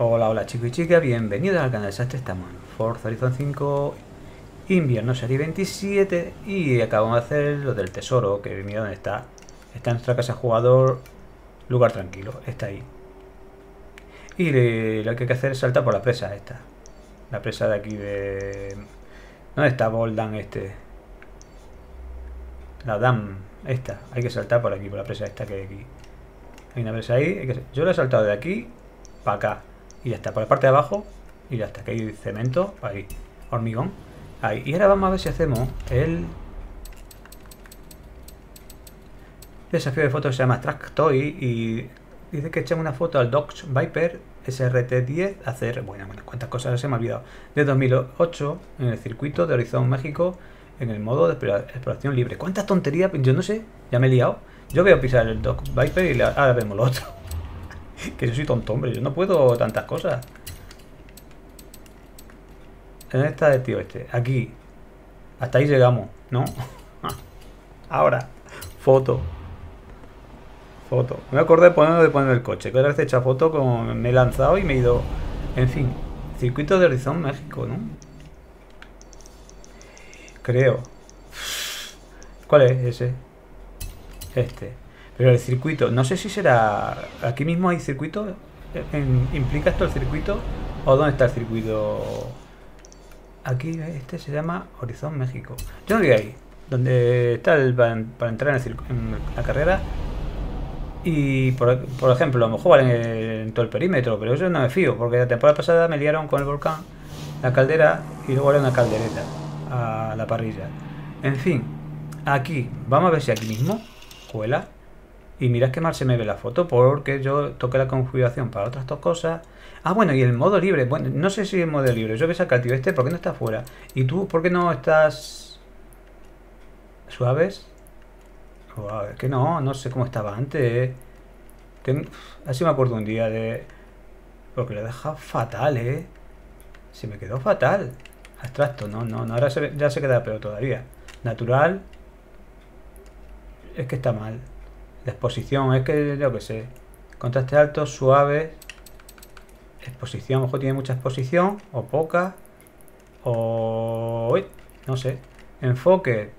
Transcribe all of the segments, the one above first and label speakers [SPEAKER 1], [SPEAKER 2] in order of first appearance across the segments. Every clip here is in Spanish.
[SPEAKER 1] Hola, hola chicos y chicas, bienvenidos al canal de Sastre, estamos en Forza Horizon 5 Invierno Serie 27 y acabamos de hacer lo del tesoro, que mira dónde está Está en nuestra casa jugador, lugar tranquilo, está ahí Y lo que hay que hacer es saltar por la presa esta La presa de aquí de... ¿Dónde está Boldan este? La Dam, esta, hay que saltar por aquí, por la presa esta que hay aquí Hay una presa ahí, yo la he saltado de aquí para acá y ya está, por la parte de abajo y ya está, que hay cemento, ahí, hormigón, ahí. Y ahora vamos a ver si hacemos el desafío de fotos se llama Toy y dice que echemos una foto al Dodge Viper SRT-10 hacer, bueno, bueno, cuántas cosas se me ha olvidado, de 2008 en el circuito de Horizon México en el modo de exploración libre. ¿Cuántas tonterías? Yo no sé, ya me he liado. Yo a pisar el Dodge Viper y ahora vemos lo otro que yo soy tonto, hombre. Yo no puedo tantas cosas. ¿Dónde está el tío este? Aquí. Hasta ahí llegamos, ¿no? Ahora. Foto. Foto. Me acordé de poner, de poner el coche. Que otra vez he hecho foto como me he lanzado y me he ido... En fin. Circuito de Horizon México, ¿no? Creo. ¿Cuál es ese? Este. Pero el circuito, no sé si será... Aquí mismo hay circuito. ¿Implica esto el circuito? ¿O dónde está el circuito? Aquí, este se llama Horizon México. Yo no ahí. Donde está el para, entrar en, la carrera. Y por, ejemplo, a lo mejor vale en, todo el perímetro, pero eso no me fío, porque la temporada pasada me liaron con el volcán, la caldera y luego era una caldereta a la parrilla. En fin, aquí, vamos a ver si aquí mismo cuela. Y mirad que mal se me ve la foto porque yo toqué la configuración para otras dos cosas. Ah, bueno, y el modo libre. Bueno, no sé si el modo libre. Yo voy a sacar tío este, ¿por qué no está fuera? ¿Y tú por qué no estás suaves? Es que no, no sé cómo estaba antes. Así me acuerdo un día de... Porque lo he dejado fatal, ¿eh? Se me quedó fatal. Abstracto, no, no, no. Ahora ya se queda peor todavía. Natural. Es que está mal. La exposición, es que yo que sé. Contraste alto, suave. Exposición, mejor tiene mucha exposición. O poca. O... Uy, no sé. Enfoque.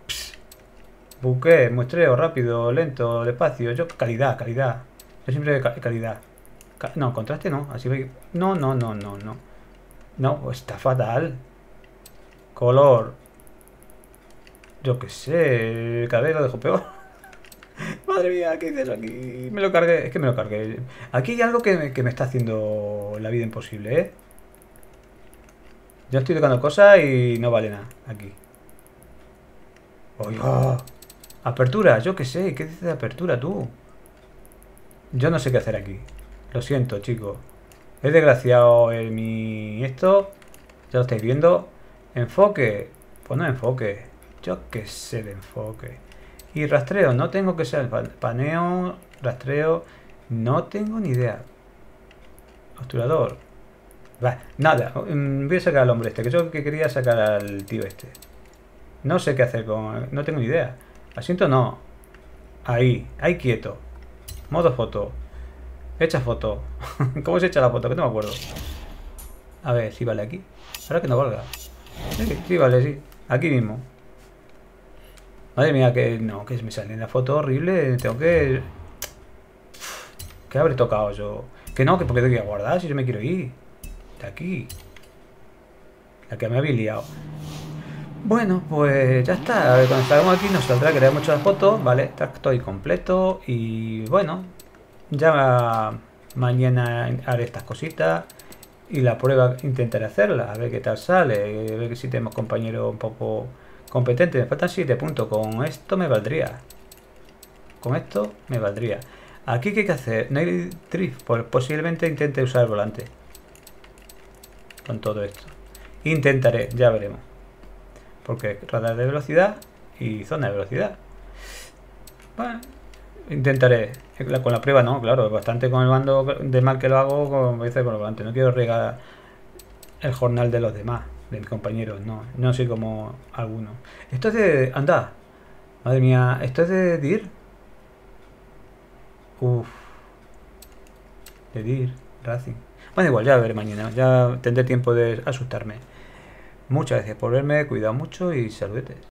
[SPEAKER 1] Buque, muestreo, rápido, lento, despacio. Yo, calidad, calidad. Yo siempre calidad. no, contraste no. Así No, no, no, no, no. No, está fatal. Color. Yo que sé. Cada vez lo dejo peor. Madre mía, ¿qué dices aquí? Me lo cargué, es que me lo cargué. Aquí hay algo que me, está haciendo la vida imposible, ¿eh? Yo estoy tocando cosas y no vale nada aquí. Oiga. Apertura, yo qué sé, ¿qué dices de apertura tú? Yo no sé qué hacer aquí. Lo siento, chicos. Es desgraciado el mi... Esto. Ya lo estáis viendo. Enfoque. Pues no enfoque. Yo qué sé de enfoque. Y rastreo, no tengo que ser paneo, rastreo, no tengo ni idea. Obturador. Nada, mm, voy a sacar al hombre este, que yo que quería sacar al tío este. No sé qué hacer con... no tengo ni idea. Asiento no. Ahí, ahí quieto. Modo foto. Echa foto. ¿Cómo se echa la foto? Que no me acuerdo. A ver, si vale aquí. Ahora que no valga. Sí, vale, sí. Aquí mismo. Madre mía, que no, que me sale en la foto horrible. Tengo que... ¿Qué habré tocado yo? Que no, que porque tengo que guardar si yo me quiero ir. De aquí. La que me había liado. Bueno, pues ya está. A ver, cuando salgamos aquí nos saldrá que le mucho las fotos. Vale, estoy completo. Y bueno, ya mañana haré estas cositas. Y la prueba intentaré hacerla. A ver qué tal sale. A ver si tenemos compañero un poco Competente, me faltan 7 puntos. Con esto me valdría. Con esto me valdría. Aquí, ¿qué hay que hacer? No hay drift. Pues posiblemente intente usar el volante. Con todo esto. Intentaré, ya veremos. Porque radar de velocidad y zona de velocidad. Bueno, intentaré. Con la prueba no, claro, bastante con el bando de mal que lo hago, como veces con lo. No quiero regar el jornal de los demás, de mis compañeros, no. No soy como alguno. Esto es de... Anda. Madre mía, ¿esto es de DIR? Uff. De DIR, Racing. Bueno, igual, ya veré mañana. Ya tendré tiempo de asustarme. Muchas gracias por verme, cuidado mucho y saludetes.